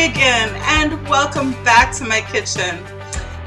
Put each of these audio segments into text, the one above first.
again and welcome back to my kitchen.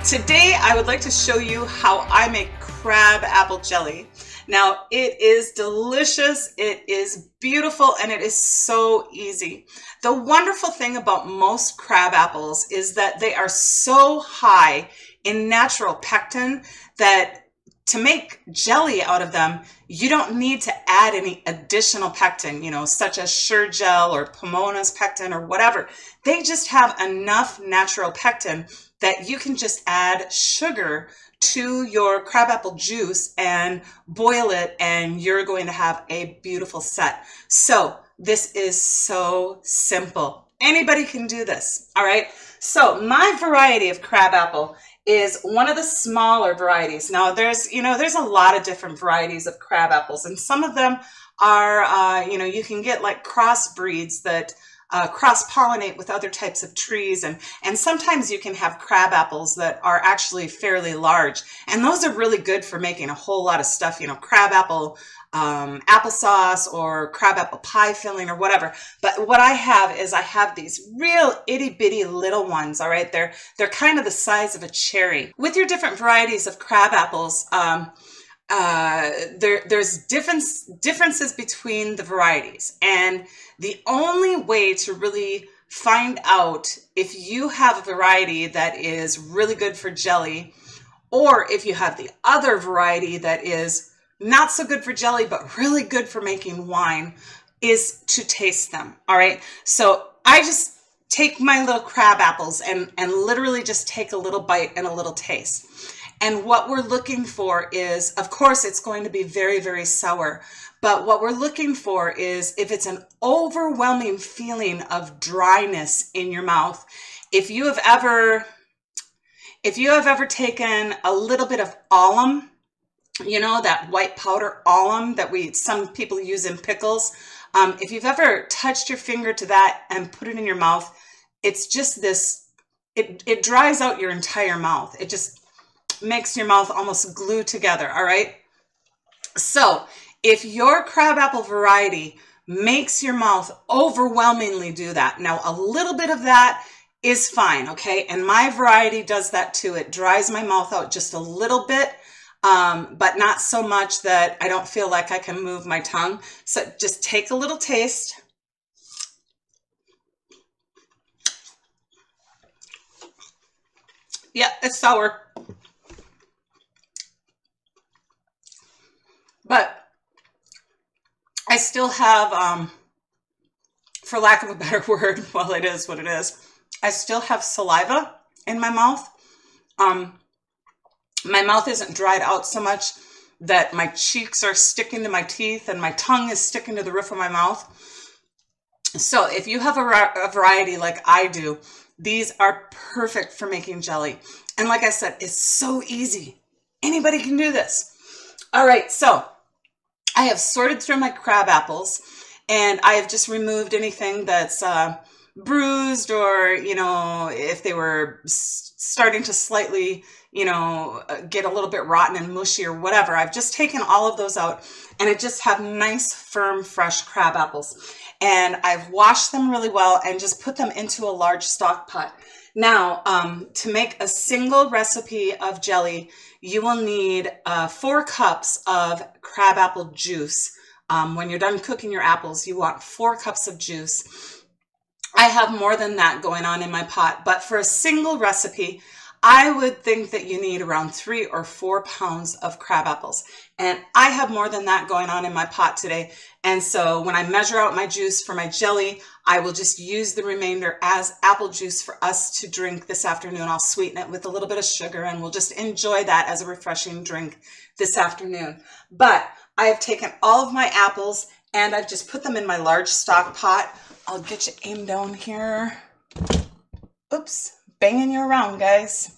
Today I would like to show you how I make crab apple jelly. Now it is delicious, it is beautiful, and it is so easy. The wonderful thing about most crab apples is that they are so high in natural pectin that to make jelly out of them, you don't need to add any additional pectin, you know, such as Sure-Jell or Pomona's pectin or whatever. They just have enough natural pectin that you can just add sugar to your crabapple juice and boil it and you're going to have a beautiful set. So this is so simple. Anybody can do this, all right? So my variety of crabapple is one of the smaller varieties. Now there's, you know, there's a lot of different varieties of crab apples and some of them are, uh, you know, you can get like cross breeds that uh, cross-pollinate with other types of trees and and sometimes you can have crab apples that are actually fairly large and those are really good for making a whole lot of stuff you know crab apple um, applesauce or crab apple pie filling or whatever. But what I have is I have these real itty bitty little ones. All right. They're, they're kind of the size of a cherry with your different varieties of crab apples. Um, uh, there, there's difference, differences between the varieties. And the only way to really find out if you have a variety that is really good for jelly or if you have the other variety that is not so good for jelly, but really good for making wine, is to taste them. All right. So I just take my little crab apples and, and literally just take a little bite and a little taste. And what we're looking for is, of course, it's going to be very, very sour. But what we're looking for is if it's an overwhelming feeling of dryness in your mouth. If you have ever, if you have ever taken a little bit of alum you know, that white powder alum that we, some people use in pickles. Um, if you've ever touched your finger to that and put it in your mouth, it's just this, it, it dries out your entire mouth. It just makes your mouth almost glue together, all right? So if your crabapple variety makes your mouth overwhelmingly do that, now a little bit of that is fine, okay? And my variety does that too. It dries my mouth out just a little bit um, but not so much that I don't feel like I can move my tongue. So just take a little taste. Yeah, it's sour. But I still have, um, for lack of a better word, well, it is what it is. I still have saliva in my mouth. Um, my mouth isn't dried out so much that my cheeks are sticking to my teeth and my tongue is sticking to the roof of my mouth. So if you have a, a variety like I do, these are perfect for making jelly. And like I said, it's so easy. Anybody can do this. All right, so I have sorted through my crab apples and I have just removed anything that's uh, bruised or, you know, if they were starting to slightly you know, uh, get a little bit rotten and mushy or whatever. I've just taken all of those out and I just have nice, firm, fresh crab apples. And I've washed them really well and just put them into a large stock pot. Now, um, to make a single recipe of jelly, you will need uh, four cups of crabapple juice. Um, when you're done cooking your apples, you want four cups of juice. I have more than that going on in my pot, but for a single recipe, I would think that you need around three or four pounds of crab apples. And I have more than that going on in my pot today. And so when I measure out my juice for my jelly, I will just use the remainder as apple juice for us to drink this afternoon. I'll sweeten it with a little bit of sugar and we'll just enjoy that as a refreshing drink this afternoon. But I have taken all of my apples and I've just put them in my large stock pot. I'll get you aimed down here. Oops banging you around, guys.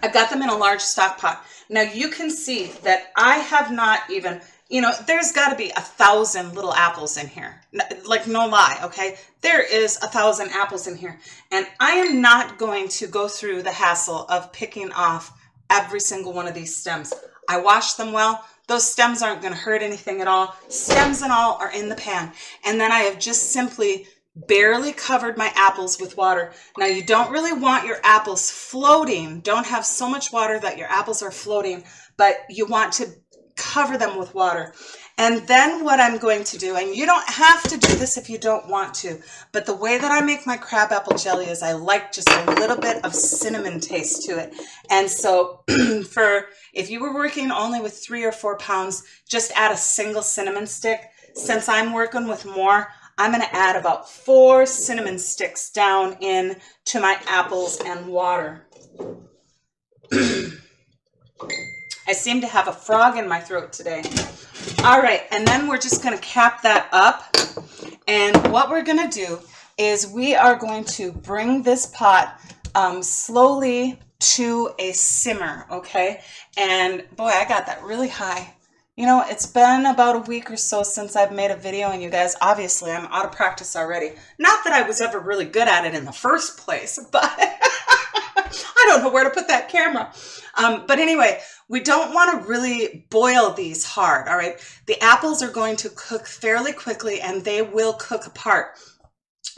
I've got them in a large stock pot. Now you can see that I have not even, you know, there's got to be a thousand little apples in here. Like no lie, okay? There is a thousand apples in here. And I am not going to go through the hassle of picking off every single one of these stems. I washed them well. Those stems aren't going to hurt anything at all. Stems and all are in the pan. And then I have just simply barely covered my apples with water. Now you don't really want your apples floating. Don't have so much water that your apples are floating, but you want to cover them with water. And then what I'm going to do, and you don't have to do this if you don't want to, but the way that I make my crab apple jelly is I like just a little bit of cinnamon taste to it. And so for, if you were working only with three or four pounds, just add a single cinnamon stick. Since I'm working with more, I'm going to add about four cinnamon sticks down in to my apples and water. I seem to have a frog in my throat today. All right, and then we're just going to cap that up. And what we're going to do is we are going to bring this pot um, slowly to a simmer, okay? And boy, I got that really high. You know, it's been about a week or so since I've made a video, and you guys, obviously, I'm out of practice already. Not that I was ever really good at it in the first place, but I don't know where to put that camera. Um, but anyway, we don't want to really boil these hard, all right? The apples are going to cook fairly quickly, and they will cook apart.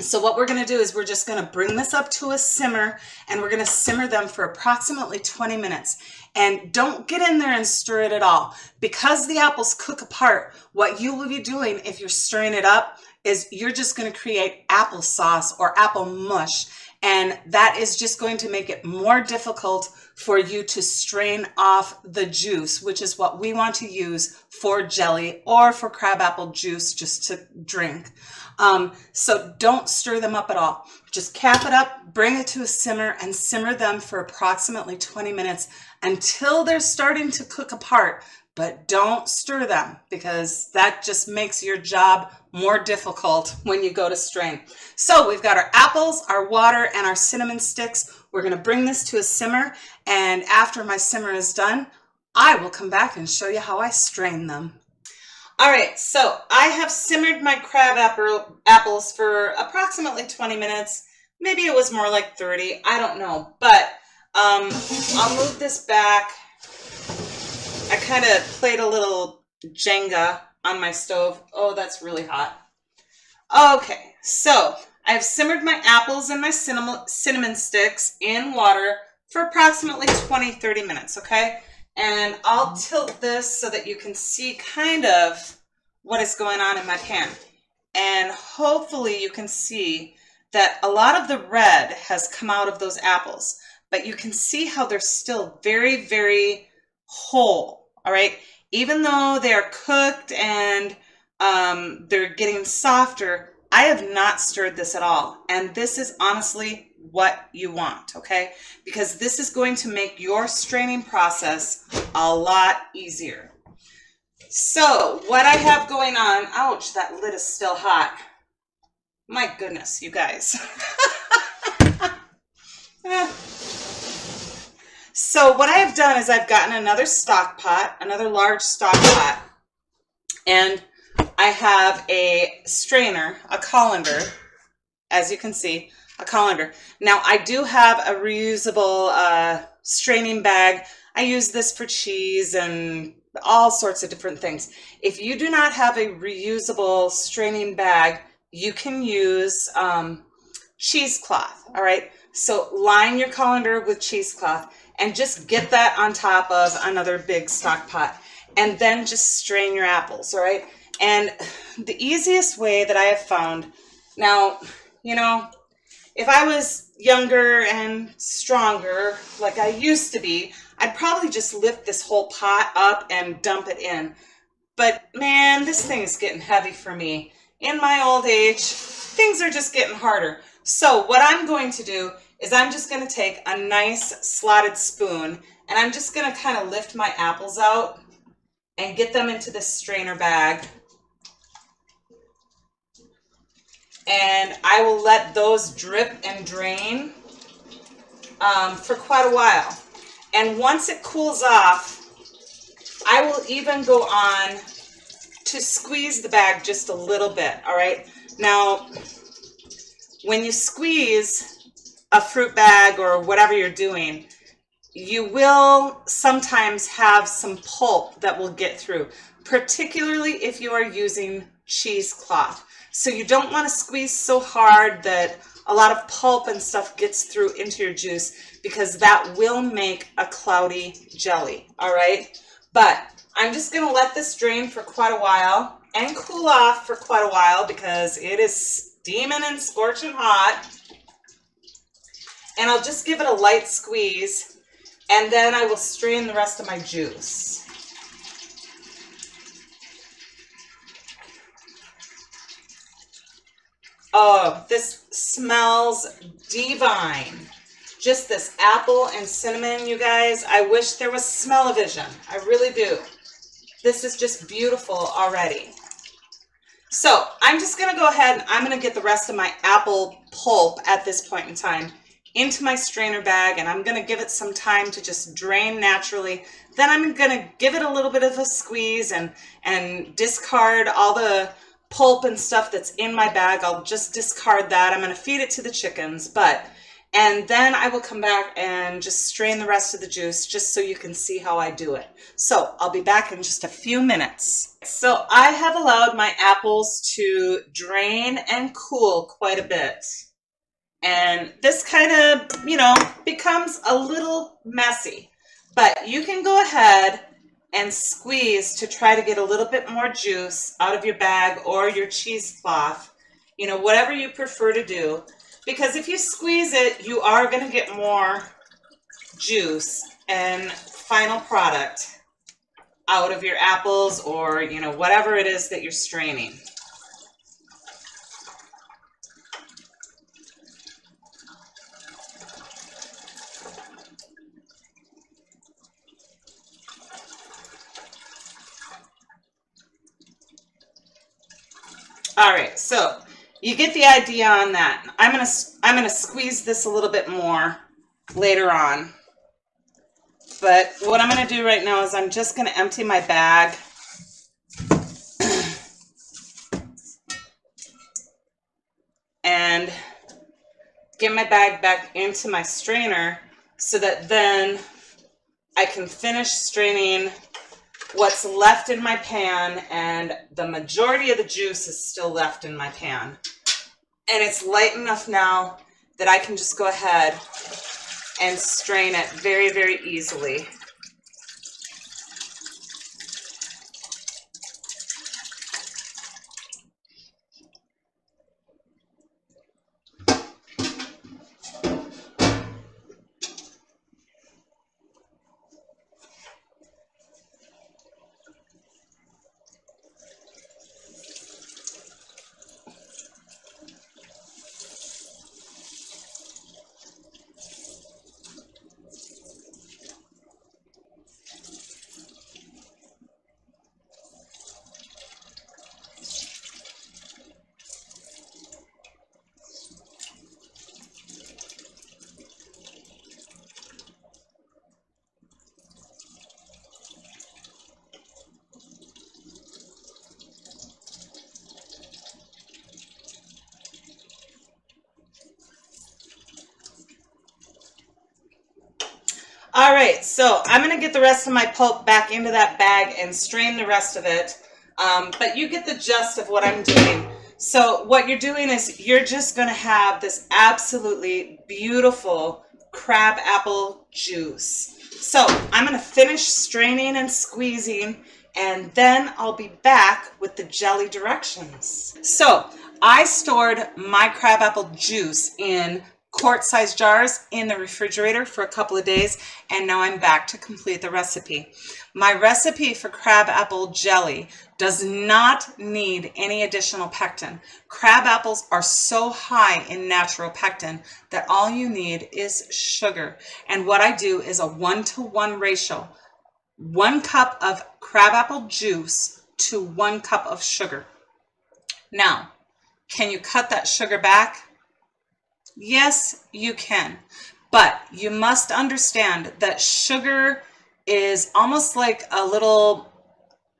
So what we're going to do is we're just going to bring this up to a simmer and we're going to simmer them for approximately 20 minutes. And don't get in there and stir it at all. Because the apples cook apart, what you will be doing if you're stirring it up is you're just going to create applesauce or apple mush. And that is just going to make it more difficult for you to strain off the juice, which is what we want to use for jelly or for crabapple juice just to drink. Um, so don't stir them up at all. Just cap it up, bring it to a simmer, and simmer them for approximately 20 minutes until they're starting to cook apart. But don't stir them because that just makes your job more difficult when you go to strain. So we've got our apples, our water, and our cinnamon sticks. We're to bring this to a simmer, and after my simmer is done, I will come back and show you how I strain them. All right, so I have simmered my crab apple, apples for approximately 20 minutes. Maybe it was more like 30. I don't know. But um, I'll move this back. I kind of played a little Jenga on my stove. Oh, that's really hot. Okay, so I've simmered my apples and my cinnamon, cinnamon sticks in water for approximately 20-30 minutes, okay? And I'll tilt this so that you can see kind of what is going on in my pan. And hopefully you can see that a lot of the red has come out of those apples, but you can see how they're still very, very whole, all right? Even though they're cooked and um, they're getting softer, I have not stirred this at all. And this is honestly what you want, okay? Because this is going to make your straining process a lot easier. So what I have going on, ouch, that lid is still hot. My goodness, you guys. so what I have done is I've gotten another stock pot, another large stock pot, and I have a strainer, a colander, as you can see, a colander. Now I do have a reusable uh, straining bag. I use this for cheese and all sorts of different things. If you do not have a reusable straining bag, you can use um, cheesecloth, all right? So line your colander with cheesecloth and just get that on top of another big stock pot and then just strain your apples, all right? And the easiest way that I have found, now, you know, if I was younger and stronger, like I used to be, I'd probably just lift this whole pot up and dump it in. But man, this thing is getting heavy for me. In my old age, things are just getting harder. So what I'm going to do is I'm just going to take a nice slotted spoon and I'm just going to kind of lift my apples out and get them into this strainer bag. and I will let those drip and drain um, for quite a while. And once it cools off, I will even go on to squeeze the bag just a little bit, all right? Now, when you squeeze a fruit bag or whatever you're doing, you will sometimes have some pulp that will get through, particularly if you are using cheesecloth. So you don't want to squeeze so hard that a lot of pulp and stuff gets through into your juice because that will make a cloudy jelly, all right? But I'm just gonna let this drain for quite a while and cool off for quite a while because it is steaming and scorching hot. And I'll just give it a light squeeze and then I will strain the rest of my juice. Oh, this smells divine. Just this apple and cinnamon, you guys. I wish there was smell-o-vision. I really do. This is just beautiful already. So I'm just going to go ahead and I'm going to get the rest of my apple pulp at this point in time into my strainer bag and I'm going to give it some time to just drain naturally. Then I'm going to give it a little bit of a squeeze and, and discard all the pulp and stuff that's in my bag. I'll just discard that. I'm going to feed it to the chickens, but and then I will come back and just strain the rest of the juice just so you can see how I do it. So I'll be back in just a few minutes. So I have allowed my apples to drain and cool quite a bit. And this kind of, you know, becomes a little messy. But you can go ahead and squeeze to try to get a little bit more juice out of your bag or your cheesecloth, you know, whatever you prefer to do. Because if you squeeze it, you are going to get more juice and final product out of your apples or, you know, whatever it is that you're straining. All right, so you get the idea on that. I'm gonna I'm gonna squeeze this a little bit more later on. But what I'm gonna do right now is I'm just gonna empty my bag. and get my bag back into my strainer so that then I can finish straining what's left in my pan and the majority of the juice is still left in my pan. And it's light enough now that I can just go ahead and strain it very, very easily. All right, so I'm going to get the rest of my pulp back into that bag and strain the rest of it. Um, but you get the gist of what I'm doing. So what you're doing is you're just going to have this absolutely beautiful crab apple juice. So I'm going to finish straining and squeezing and then I'll be back with the jelly directions. So I stored my crab apple juice in quart-sized jars in the refrigerator for a couple of days, and now I'm back to complete the recipe. My recipe for crab apple jelly does not need any additional pectin. Crab apples are so high in natural pectin that all you need is sugar. And what I do is a one-to-one -one ratio. One cup of crab apple juice to one cup of sugar. Now, can you cut that sugar back? Yes, you can. But you must understand that sugar is almost like a little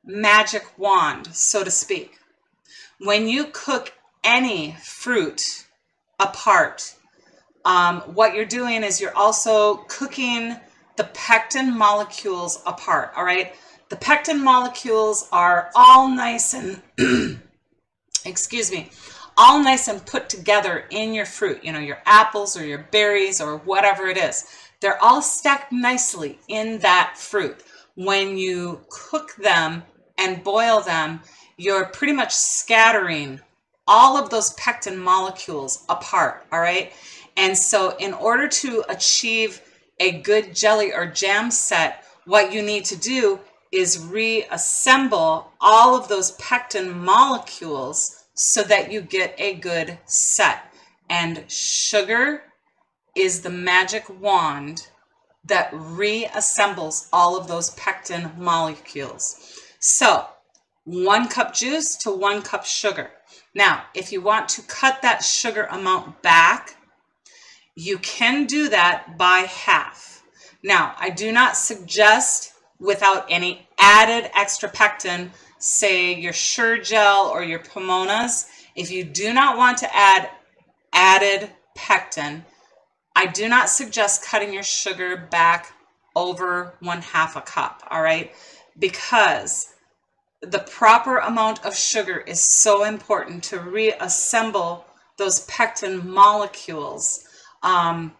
magic wand, so to speak. When you cook any fruit apart, um, what you're doing is you're also cooking the pectin molecules apart, all right? The pectin molecules are all nice and, excuse me, all nice and put together in your fruit, you know, your apples or your berries or whatever it is. They're all stacked nicely in that fruit. When you cook them and boil them, you're pretty much scattering all of those pectin molecules apart, all right? And so in order to achieve a good jelly or jam set, what you need to do is reassemble all of those pectin molecules so that you get a good set. And sugar is the magic wand that reassembles all of those pectin molecules. So one cup juice to one cup sugar. Now, if you want to cut that sugar amount back, you can do that by half. Now, I do not suggest without any added extra pectin, say your Sure-Jell or your Pomona's. If you do not want to add added pectin, I do not suggest cutting your sugar back over one half a cup, all right? Because the proper amount of sugar is so important to reassemble those pectin molecules. Um,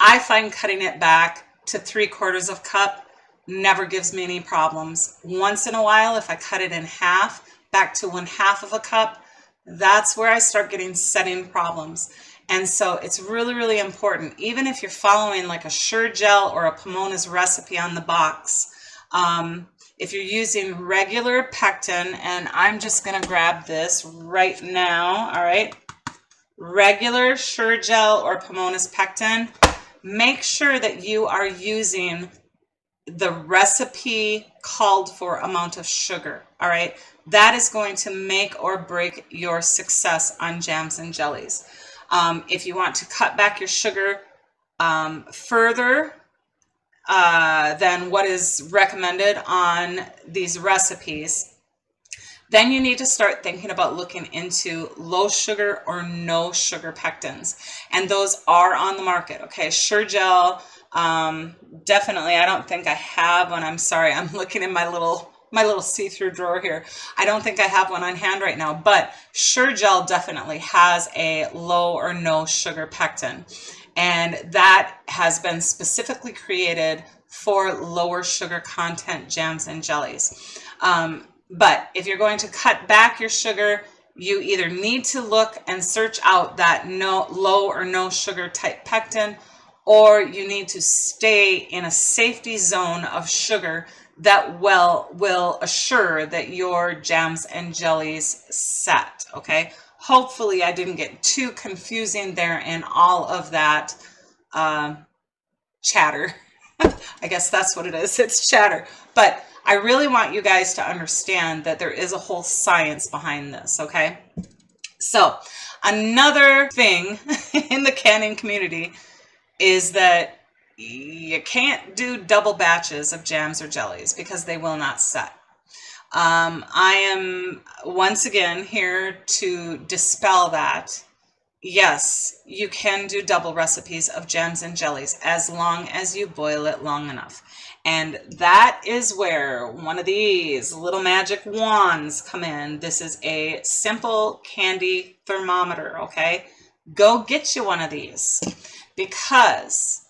I find cutting it back to three quarters of cup never gives me any problems. Once in a while, if I cut it in half, back to one half of a cup, that's where I start getting setting problems. And so it's really, really important, even if you're following like a Sure-Jell or a Pomona's recipe on the box, um, if you're using regular pectin, and I'm just going to grab this right now, all right, regular Sure-Jell or Pomona's pectin, make sure that you are using the recipe called for amount of sugar, all right? That is going to make or break your success on jams and jellies. Um, if you want to cut back your sugar um, further uh, than what is recommended on these recipes, then you need to start thinking about looking into low sugar or no sugar pectins. And those are on the market, okay? Sure-Jell, um, definitely, I don't think I have one. I'm sorry, I'm looking in my little my little see-through drawer here. I don't think I have one on hand right now, but Sure-Jell definitely has a low or no sugar pectin. And that has been specifically created for lower sugar content jams and jellies. Um, but if you're going to cut back your sugar, you either need to look and search out that no low or no sugar type pectin or you need to stay in a safety zone of sugar that will will assure that your jams and jellies set okay? Hopefully i didn't get too confusing there in all of that uh, chatter. I guess that's what it is. It's chatter. But i really want you guys to understand that there is a whole science behind this okay? So another thing in the canning community is that you can't do double batches of jams or jellies because they will not set. Um, I am once again here to dispel that. Yes, you can do double recipes of jams and jellies as long as you boil it long enough. And that is where one of these little magic wands come in. This is a simple candy thermometer, okay? Go get you one of these because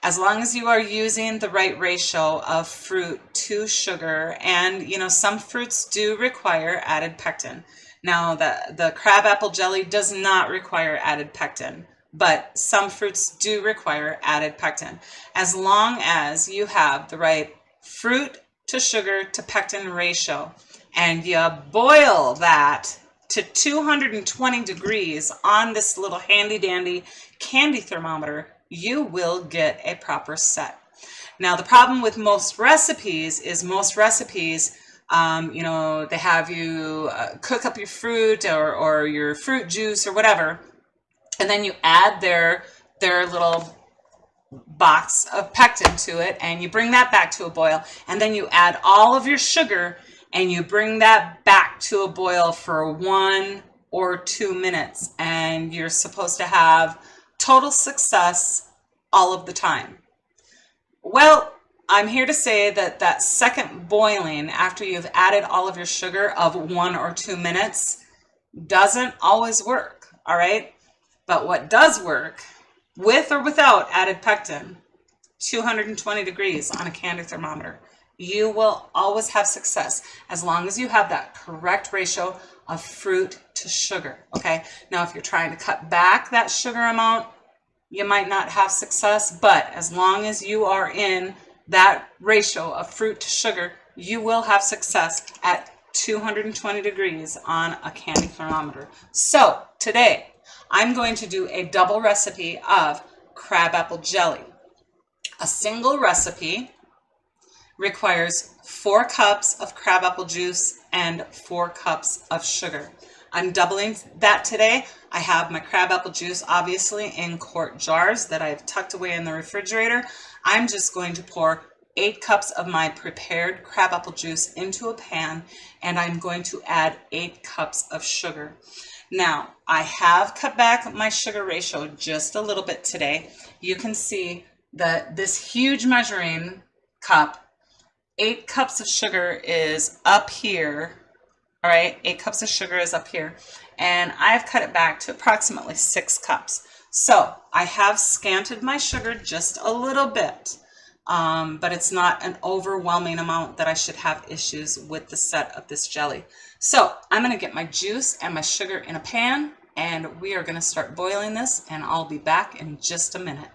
as long as you are using the right ratio of fruit to sugar and you know some fruits do require added pectin. Now the the crab apple jelly does not require added pectin but some fruits do require added pectin. As long as you have the right fruit to sugar to pectin ratio and you boil that to 220 degrees on this little handy dandy candy thermometer, you will get a proper set. Now, the problem with most recipes is most recipes, um, you know, they have you uh, cook up your fruit or, or your fruit juice or whatever, and then you add their, their little box of pectin to it, and you bring that back to a boil, and then you add all of your sugar and you bring that back to a boil for one or two minutes and you're supposed to have total success all of the time. Well, I'm here to say that that second boiling after you've added all of your sugar of one or two minutes doesn't always work, all right? But what does work, with or without added pectin, 220 degrees on a candy thermometer, you will always have success as long as you have that correct ratio of fruit to sugar, okay? Now, if you're trying to cut back that sugar amount, you might not have success, but as long as you are in that ratio of fruit to sugar, you will have success at 220 degrees on a candy thermometer. So today, I'm going to do a double recipe of crabapple jelly. A single recipe requires four cups of crabapple juice and four cups of sugar. I'm doubling that today. I have my crabapple juice obviously in quart jars that I've tucked away in the refrigerator. I'm just going to pour eight cups of my prepared crabapple juice into a pan and I'm going to add eight cups of sugar. Now, I have cut back my sugar ratio just a little bit today. You can see that this huge measuring cup, eight cups of sugar is up here. All right, eight cups of sugar is up here. And I've cut it back to approximately six cups. So I have scanted my sugar just a little bit um, but it's not an overwhelming amount that I should have issues with the set of this jelly. So I'm going to get my juice and my sugar in a pan and we are going to start boiling this and I'll be back in just a minute.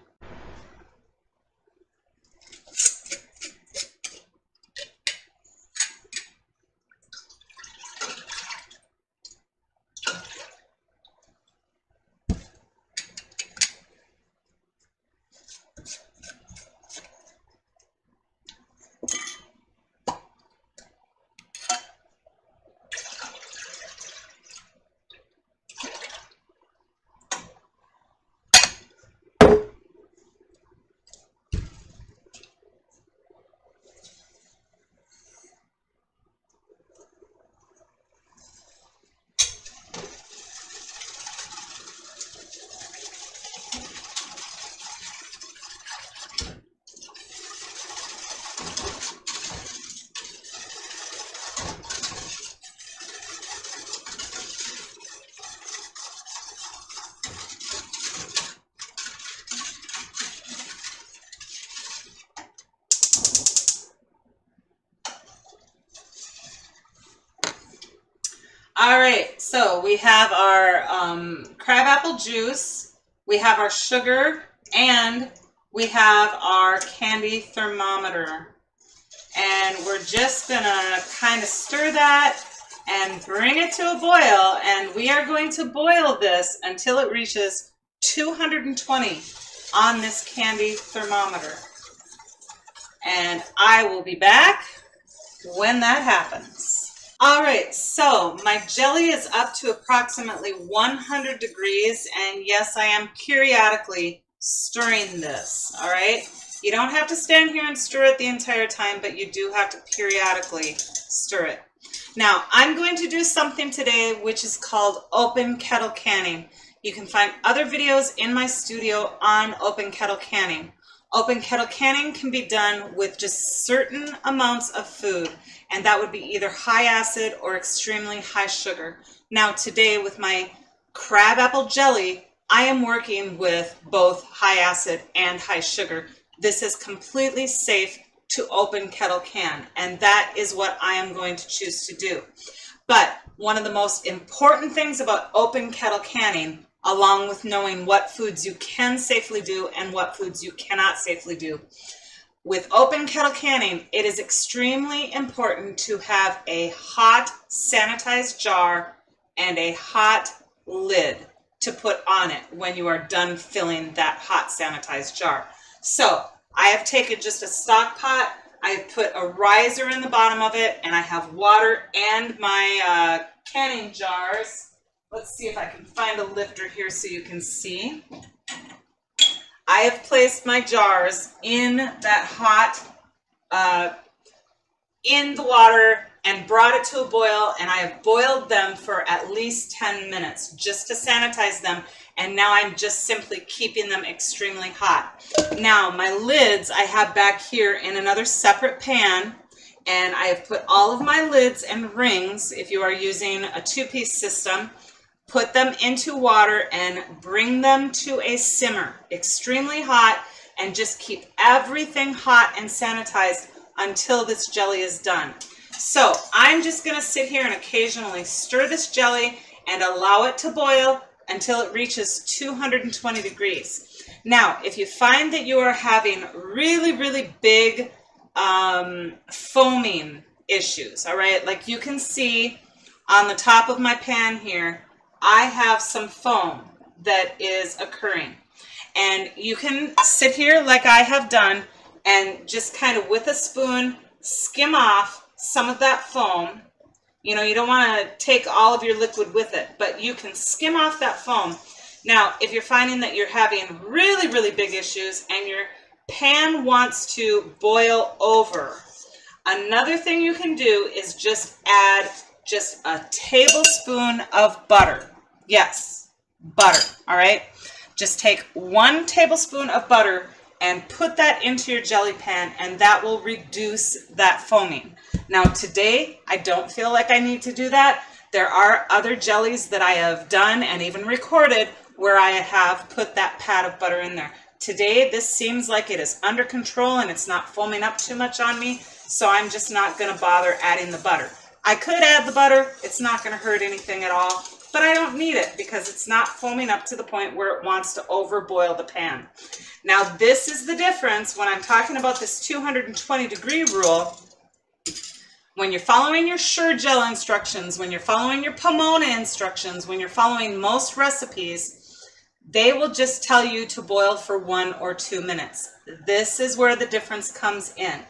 All right, so we have our um, crabapple juice, we have our sugar, and we have our candy thermometer. And we're just gonna kind of stir that and bring it to a boil. And we are going to boil this until it reaches 220 on this candy thermometer. And I will be back when that happens. All right, so my jelly is up to approximately 100 degrees, and yes, I am periodically stirring this, all right? You don't have to stand here and stir it the entire time, but you do have to periodically stir it. Now, I'm going to do something today which is called open kettle canning. You can find other videos in my studio on open kettle canning. Open kettle canning can be done with just certain amounts of food, and that would be either high acid or extremely high sugar. Now today with my crab apple jelly, I am working with both high acid and high sugar. This is completely safe to open kettle can, and that is what I am going to choose to do. But one of the most important things about open kettle canning along with knowing what foods you can safely do and what foods you cannot safely do. With open kettle canning, it is extremely important to have a hot sanitized jar and a hot lid to put on it when you are done filling that hot sanitized jar. So I have taken just a stock pot, I have put a riser in the bottom of it, and I have water and my uh, canning jars Let's see if I can find a lifter here so you can see. I have placed my jars in that hot, uh, in the water and brought it to a boil and I have boiled them for at least 10 minutes just to sanitize them and now I'm just simply keeping them extremely hot. Now my lids I have back here in another separate pan and I have put all of my lids and rings, if you are using a two-piece system, put them into water and bring them to a simmer, extremely hot, and just keep everything hot and sanitized until this jelly is done. So I'm just going to sit here and occasionally stir this jelly and allow it to boil until it reaches 220 degrees. Now, if you find that you are having really, really big um, foaming issues, all right, like you can see on the top of my pan here, I have some foam that is occurring. And you can sit here like I have done and just kind of with a spoon skim off some of that foam you know, you don't want to take all of your liquid with it, but you can skim off that foam. Now, if you're finding that you're having really, really big issues and your pan wants to boil over, another thing you can do is just add just a tablespoon of butter. Yes, butter, all right? Just take one tablespoon of butter and put that into your jelly pan and that will reduce that foaming. Now today, I don't feel like I need to do that. There are other jellies that I have done and even recorded where I have put that pat of butter in there. Today, this seems like it is under control and it's not foaming up too much on me, so I'm just not gonna bother adding the butter. I could add the butter, it's not gonna hurt anything at all, but I don't need it because it's not foaming up to the point where it wants to overboil the pan. Now this is the difference when I'm talking about this 220 degree rule when you're following your Sure-Jell instructions, when you're following your Pomona instructions, when you're following most recipes, they will just tell you to boil for one or two minutes. This is where the difference comes in.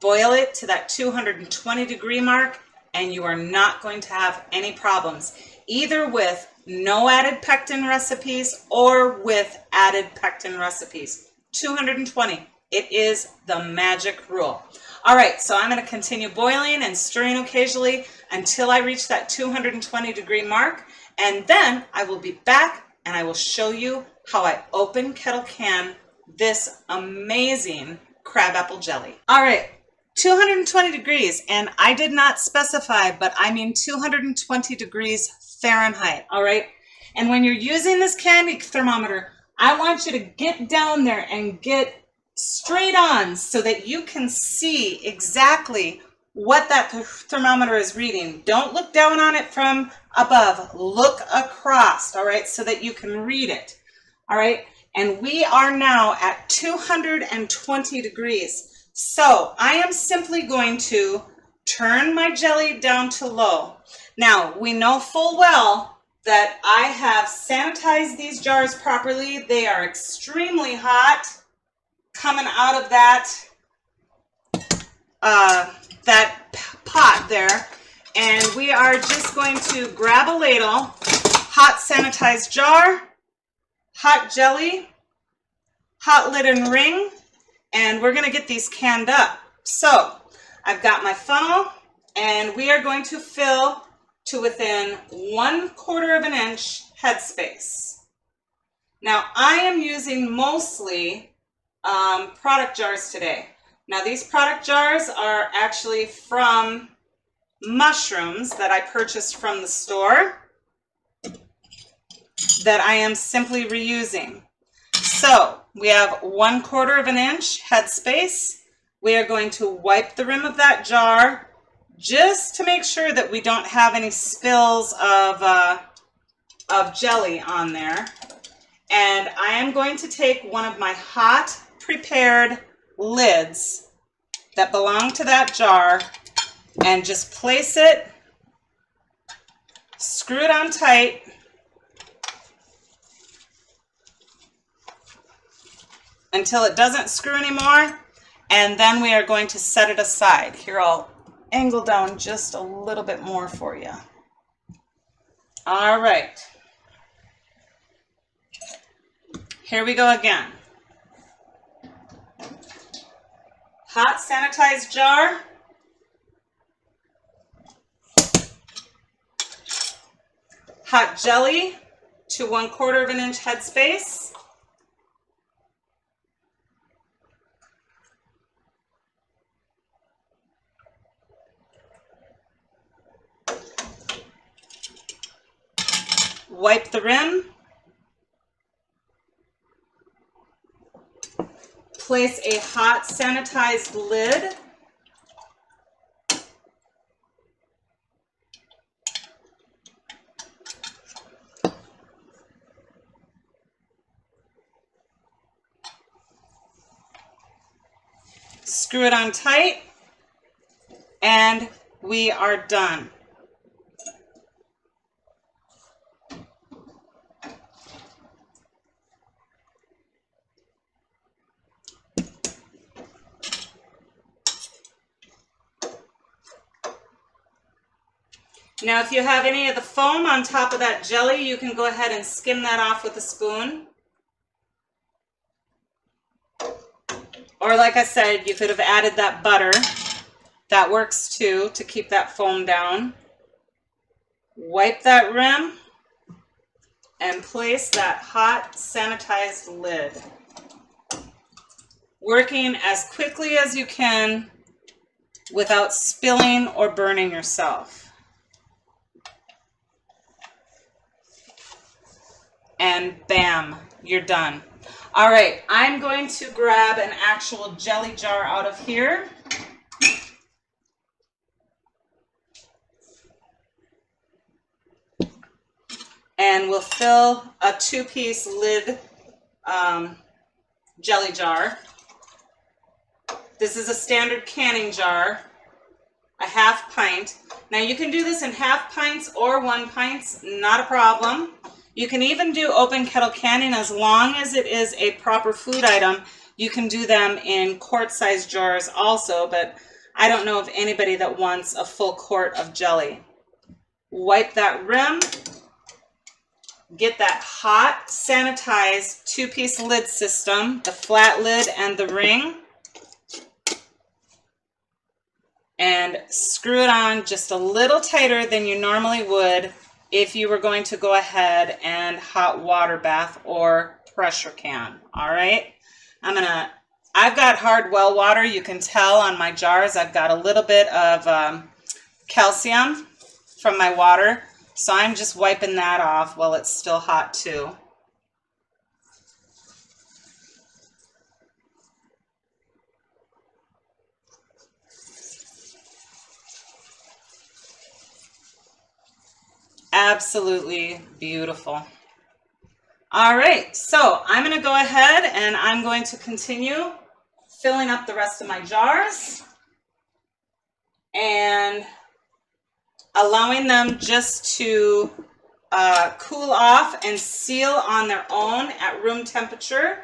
Boil it to that 220 degree mark and you are not going to have any problems, either with no added pectin recipes or with added pectin recipes. 220, it is the magic rule. All right, so I'm going to continue boiling and stirring occasionally until I reach that 220 degree mark. And then I will be back and I will show you how I open kettle can this amazing crabapple jelly. All right, 220 degrees, and I did not specify, but I mean 220 degrees Fahrenheit, all right? And when you're using this candy thermometer, I want you to get down there and get straight on so that you can see exactly what that thermometer is reading. Don't look down on it from above. Look across, all right, so that you can read it, all right? And we are now at 220 degrees. So I am simply going to turn my jelly down to low. Now, we know full well that I have sanitized these jars properly. They are extremely hot coming out of that uh, that pot there. And we are just going to grab a ladle, hot sanitized jar, hot jelly, hot lid and ring, and we're gonna get these canned up. So I've got my funnel and we are going to fill to within one quarter of an inch headspace. Now I am using mostly um, product jars today. Now these product jars are actually from mushrooms that I purchased from the store that I am simply reusing. So we have one quarter of an inch headspace. We are going to wipe the rim of that jar just to make sure that we don't have any spills of, uh, of jelly on there. And I am going to take one of my hot prepared lids that belong to that jar and just place it, screw it on tight, until it doesn't screw anymore, and then we are going to set it aside. Here I'll angle down just a little bit more for you. All right. Here we go again. Hot sanitized jar. Hot jelly to one quarter of an inch headspace. Wipe the rim. Place a hot sanitized lid screw it on tight, and we are done. Now, if you have any of the foam on top of that jelly, you can go ahead and skim that off with a spoon. Or like I said, you could have added that butter. That works too, to keep that foam down. Wipe that rim and place that hot sanitized lid. Working as quickly as you can without spilling or burning yourself. And bam, you're done. All right, I'm going to grab an actual jelly jar out of here. And we'll fill a two-piece lid um, jelly jar. This is a standard canning jar, a half pint. Now you can do this in half pints or one pints, not a problem. You can even do open kettle canning as long as it is a proper food item. You can do them in quart-sized jars also, but I don't know of anybody that wants a full quart of jelly. Wipe that rim. Get that hot, sanitized two-piece lid system, the flat lid and the ring. And screw it on just a little tighter than you normally would if you were going to go ahead and hot water bath or pressure can. All right. I'm to, I've got hard well water. You can tell on my jars, I've got a little bit of um, calcium from my water. So I'm just wiping that off while it's still hot too. Absolutely beautiful. All right, so I'm going to go ahead and I'm going to continue filling up the rest of my jars and allowing them just to uh, cool off and seal on their own at room temperature.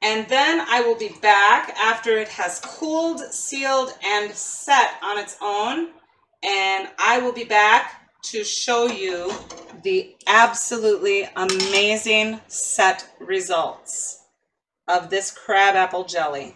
And then I will be back after it has cooled, sealed, and set on its own and I will be back to show you the absolutely amazing set results of this crab apple jelly.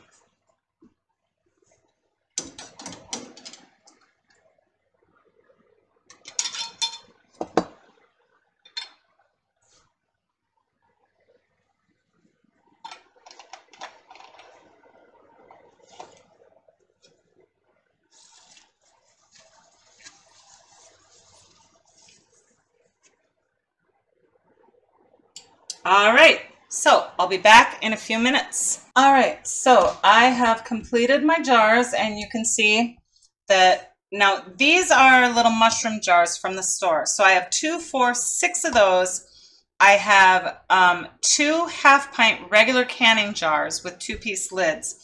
All right, so I'll be back in a few minutes. All right, so I have completed my jars and you can see that now these are little mushroom jars from the store. So I have two, four, six of those. I have um, two half pint regular canning jars with two piece lids.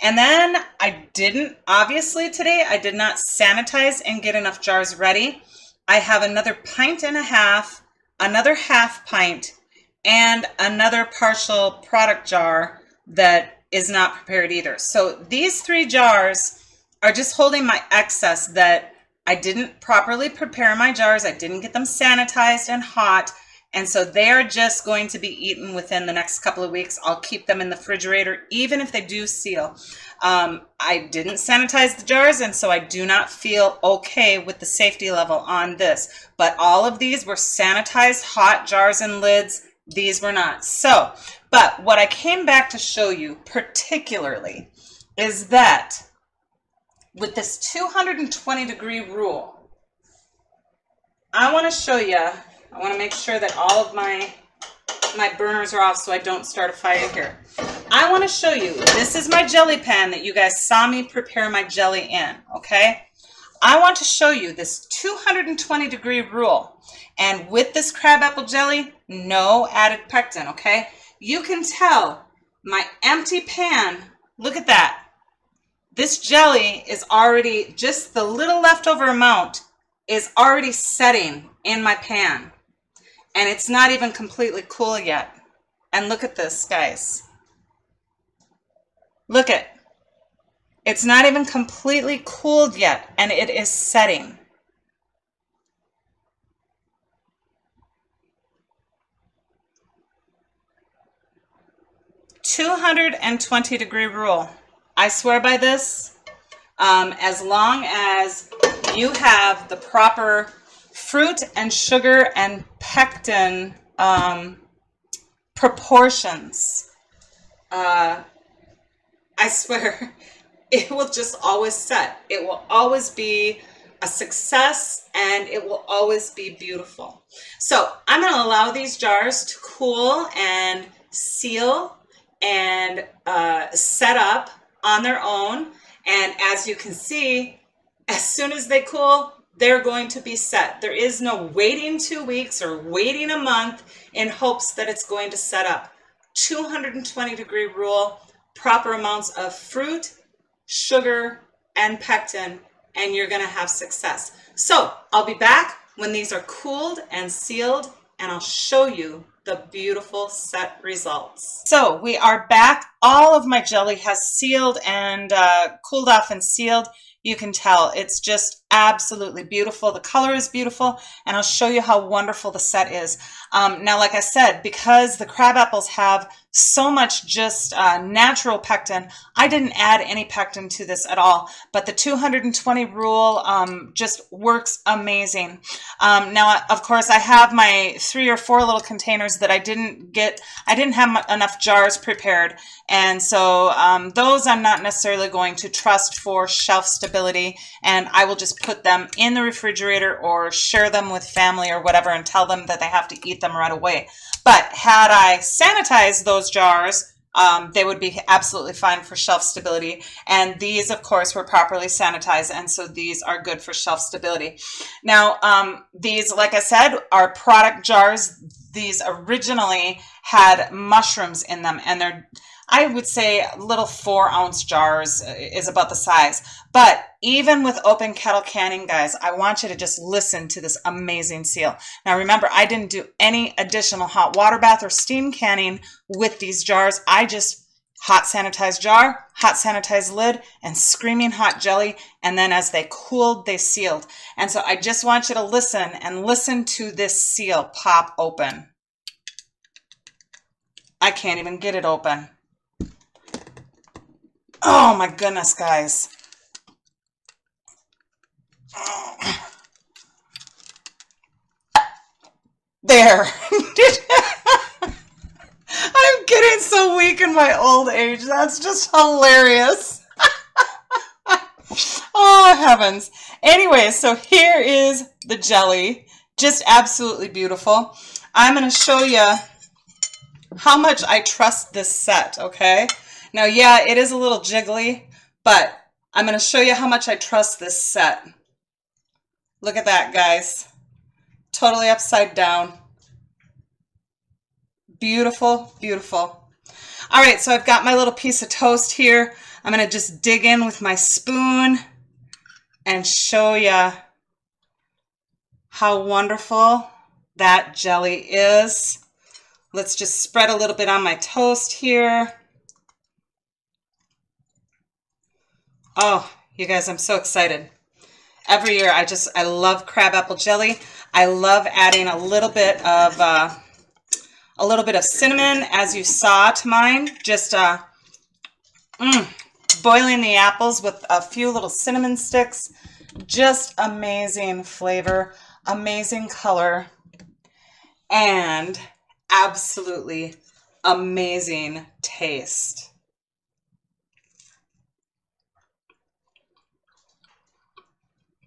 And then I didn't, obviously today, I did not sanitize and get enough jars ready. I have another pint and a half, another half pint, and another partial product jar that is not prepared either. So these three jars are just holding my excess that I didn't properly prepare my jars. I didn't get them sanitized and hot. And so they're just going to be eaten within the next couple of weeks. I'll keep them in the refrigerator, even if they do seal. Um, I didn't sanitize the jars, and so I do not feel okay with the safety level on this. But all of these were sanitized hot jars and lids. These were not. So, but what I came back to show you particularly is that with this 220 degree rule, I want to show you, I want to make sure that all of my my burners are off so I don't start a fire here. I want to show you, this is my jelly pan that you guys saw me prepare my jelly in, okay? I want to show you this 220 degree rule. And with this crabapple jelly, no added pectin, okay? You can tell my empty pan, look at that. This jelly is already, just the little leftover amount is already setting in my pan. And it's not even completely cool yet. And look at this, guys. Look at It's not even completely cooled yet, and it is setting. Two hundred and twenty degree rule. I swear by this. Um, as long as you have the proper fruit and sugar and pectin um, proportions, uh, I swear, it will just always set. It will always be a success and it will always be beautiful. So I'm going to allow these jars to cool and seal and uh, set up on their own. And as you can see, as soon as they cool, they're going to be set. There is no waiting two weeks or waiting a month in hopes that it's going to set up. 220 degree rule, proper amounts of fruit, sugar, and pectin, and you're gonna have success. So I'll be back when these are cooled and sealed, and I'll show you the beautiful set results. So we are back. All of my jelly has sealed and uh, cooled off and sealed. You can tell it's just absolutely beautiful. The color is beautiful, and I'll show you how wonderful the set is. Um, now, like I said, because the crab apples have so much just uh, natural pectin, I didn't add any pectin to this at all, but the 220 rule um, just works amazing. Um, now, of course, I have my three or four little containers that I didn't get, I didn't have enough jars prepared, and so um, those I'm not necessarily going to trust for shelf stability, and I will just put them in the refrigerator or share them with family or whatever and tell them that they have to eat them right away. But had I sanitized those jars, um, they would be absolutely fine for shelf stability. And these, of course, were properly sanitized, and so these are good for shelf stability. Now, um, these, like I said, are product jars. These originally had mushrooms in them, and they're I would say little four ounce jars uh, is about the size. But even with open kettle canning, guys, I want you to just listen to this amazing seal. Now remember, I didn't do any additional hot water bath or steam canning with these jars. I just hot sanitized jar, hot sanitized lid, and screaming hot jelly. And then as they cooled, they sealed. And so I just want you to listen and listen to this seal pop open. I can't even get it open. Oh my goodness, guys. There. I'm getting so weak in my old age. That's just hilarious. oh, heavens. Anyway, so here is the jelly. Just absolutely beautiful. I'm going to show you how much I trust this set, okay? Now, yeah, it is a little jiggly, but I'm going to show you how much I trust this set. Look at that, guys. Totally upside down. Beautiful, beautiful. All right, so I've got my little piece of toast here. I'm going to just dig in with my spoon and show you how wonderful that jelly is. Let's just spread a little bit on my toast here. Oh, you guys, I'm so excited. every year I just, I love crabapple jelly. I love adding a little bit of, uh, a little bit of cinnamon as you saw to mine. Just, uh, mm, boiling the apples with a few little cinnamon sticks. Just amazing flavor, amazing color, and absolutely amazing taste.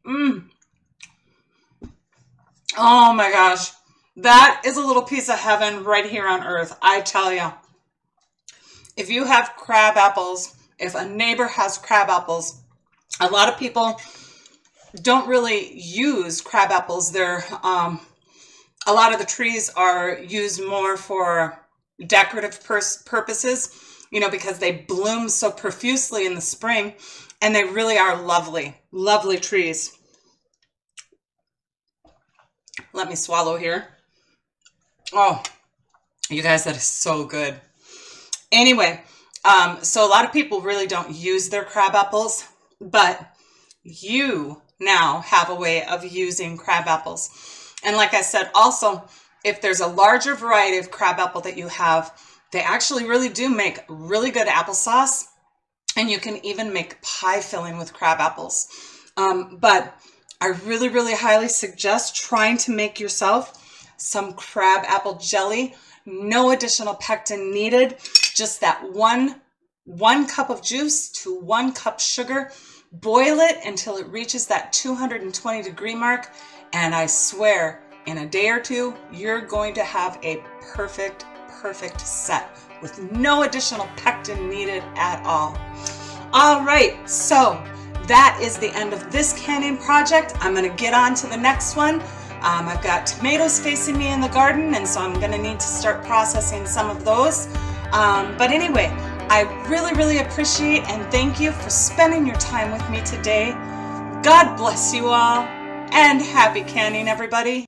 Mmm. Oh my gosh. That is a little piece of heaven right here on earth. I tell you. If you have crab apples, if a neighbor has crab apples, a lot of people don't really use crab apples. They're, um, a lot of the trees are used more for decorative purposes, you know, because they bloom so profusely in the spring and they really are lovely, lovely trees. Let me swallow here. Oh, you guys, that is so good. Anyway, um, so a lot of people really don't use their crab apples, but you now have a way of using crab apples. And like I said, also, if there's a larger variety of crab apple that you have, they actually really do make really good applesauce. And you can even make pie filling with crab apples. Um, but I really, really highly suggest trying to make yourself some crab apple jelly. No additional pectin needed. Just that one, one cup of juice to one cup sugar Boil it until it reaches that 220 degree mark, and I swear, in a day or two, you're going to have a perfect, perfect set with no additional pectin needed at all. All right, so that is the end of this canning project. I'm gonna get on to the next one. Um, I've got tomatoes facing me in the garden, and so I'm gonna need to start processing some of those. Um, but anyway, I really, really appreciate and thank you for spending your time with me today. God bless you all and happy canning, everybody.